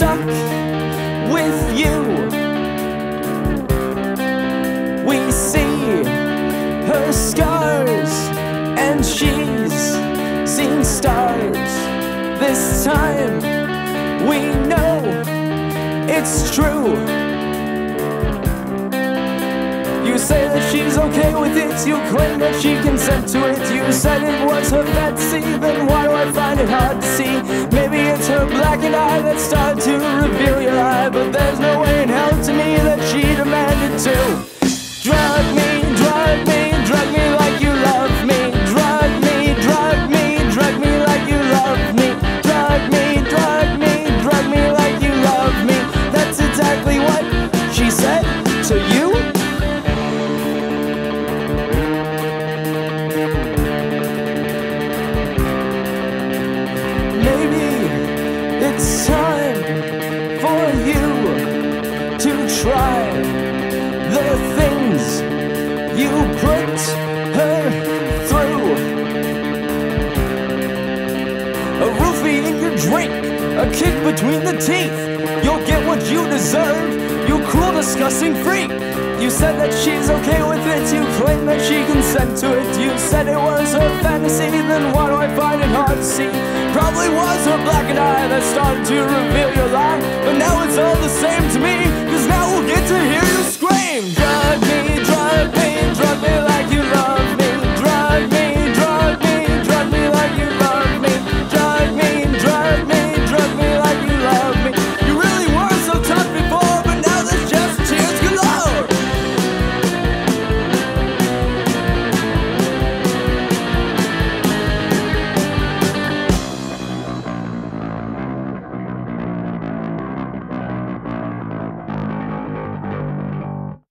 stuck with you. We see her scars, and she's seen stars. This time we know it's true. You say that she's okay with it, you claim that she consent to it. You said it was her fancy, then why do I find it hard to see? Her blackened eye that started to reveal your eye, but there's no way in hell to me that she demanded to. Drug me, drug me, drug me like you love me. Drug me, drug me, drug me like you love me. Drug me, drug me, drug me like you love me. That's exactly what she said to you. Put her through. A roofie in your drink, a kick between the teeth. You'll get what you deserve, you cruel, disgusting freak. You said that she's okay with it, you claim that she consent to it. You said it was her fantasy, then why do I find it hard to see? Probably was her blackened eye that started to reveal your lie. But now it's all the same to me, cause now we'll get to hear you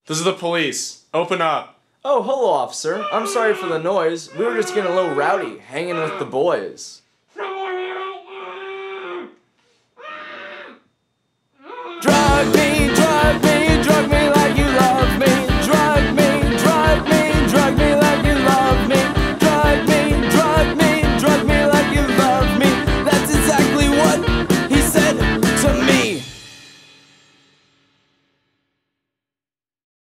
This is the police. Open up. Oh, hello, officer. I'm sorry for the noise. We were just getting a little rowdy, hanging with the boys.